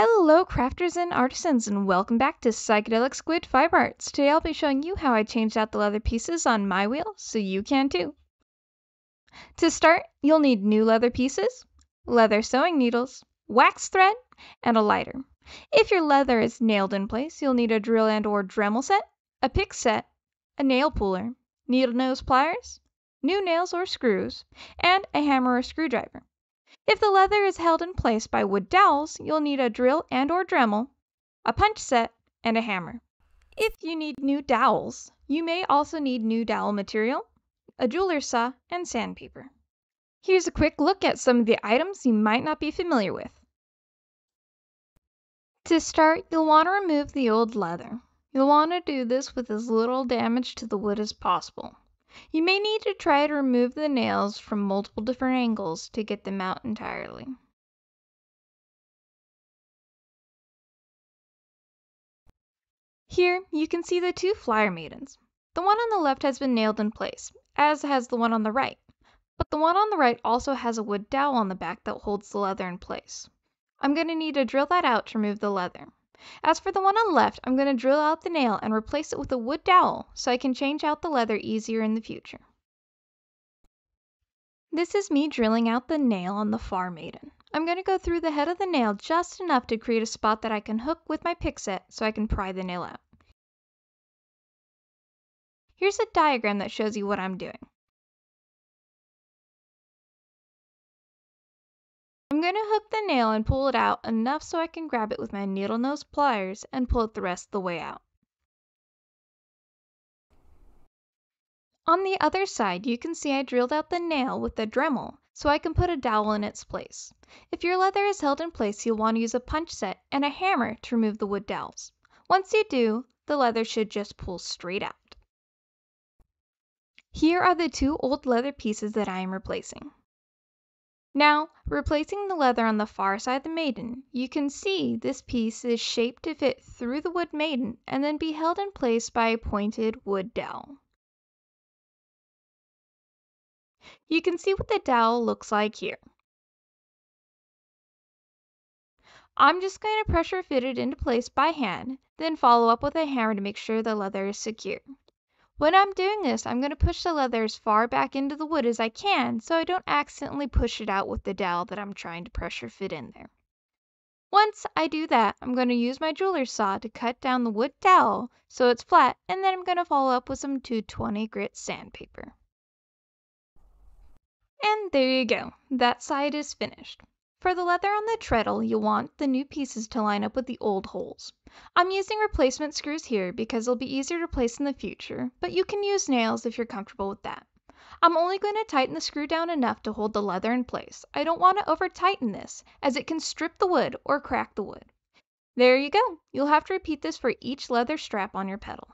Hello crafters and artisans and welcome back to Psychedelic Squid Fiber Arts. Today I'll be showing you how I changed out the leather pieces on my wheel so you can too. To start, you'll need new leather pieces, leather sewing needles, wax thread, and a lighter. If your leather is nailed in place, you'll need a drill and or Dremel set, a pick set, a nail puller, needle nose pliers, new nails or screws, and a hammer or screwdriver. If the leather is held in place by wood dowels, you'll need a drill and or Dremel, a punch set, and a hammer. If you need new dowels, you may also need new dowel material, a jeweler's saw, and sandpaper. Here's a quick look at some of the items you might not be familiar with. To start, you'll want to remove the old leather. You'll want to do this with as little damage to the wood as possible. You may need to try to remove the nails from multiple different angles to get them out entirely. Here you can see the two flyer maidens. The one on the left has been nailed in place, as has the one on the right, but the one on the right also has a wood dowel on the back that holds the leather in place. I'm going to need to drill that out to remove the leather. As for the one on the left, I'm going to drill out the nail and replace it with a wood dowel so I can change out the leather easier in the future. This is me drilling out the nail on the far maiden. I'm going to go through the head of the nail just enough to create a spot that I can hook with my pick set so I can pry the nail out. Here's a diagram that shows you what I'm doing. I'm going to hook the nail and pull it out enough so I can grab it with my needle nose pliers and pull it the rest of the way out. On the other side, you can see I drilled out the nail with the Dremel so I can put a dowel in its place. If your leather is held in place, you'll want to use a punch set and a hammer to remove the wood dowels. Once you do, the leather should just pull straight out. Here are the two old leather pieces that I am replacing. Now, replacing the leather on the far side of the maiden, you can see this piece is shaped to fit through the wood maiden and then be held in place by a pointed wood dowel. You can see what the dowel looks like here. I'm just going to pressure fit it into place by hand, then follow up with a hammer to make sure the leather is secure. When I'm doing this, I'm going to push the leather as far back into the wood as I can so I don't accidentally push it out with the dowel that I'm trying to pressure fit in there. Once I do that, I'm going to use my jeweler's saw to cut down the wood dowel so it's flat and then I'm going to follow up with some 220 grit sandpaper. And there you go, that side is finished. For the leather on the treadle, you'll want the new pieces to line up with the old holes. I'm using replacement screws here because they'll be easier to place in the future, but you can use nails if you're comfortable with that. I'm only going to tighten the screw down enough to hold the leather in place. I don't want to over tighten this as it can strip the wood or crack the wood. There you go. You'll have to repeat this for each leather strap on your pedal.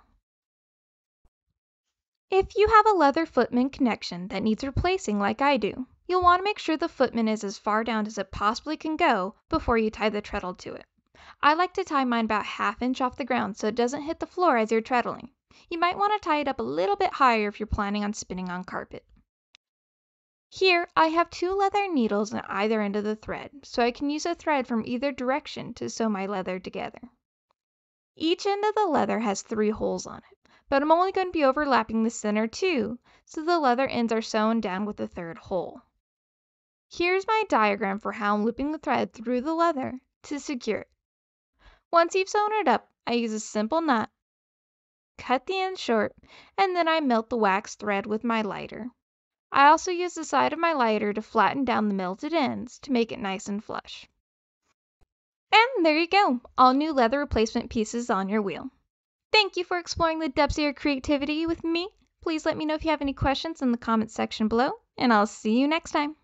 If you have a leather footman connection that needs replacing like I do, You'll want to make sure the footman is as far down as it possibly can go before you tie the treadle to it. I like to tie mine about half inch off the ground so it doesn't hit the floor as you're treadling. You might want to tie it up a little bit higher if you're planning on spinning on carpet. Here I have two leather needles on either end of the thread, so I can use a thread from either direction to sew my leather together. Each end of the leather has three holes on it, but I'm only going to be overlapping the center two, so the leather ends are sewn down with the third hole. Here's my diagram for how I'm looping the thread through the leather to secure it. Once you've sewn it up, I use a simple knot, cut the end short, and then I melt the wax thread with my lighter. I also use the side of my lighter to flatten down the melted ends to make it nice and flush. And there you go, all new leather replacement pieces on your wheel. Thank you for exploring the depths of your creativity with me. Please let me know if you have any questions in the comments section below, and I'll see you next time.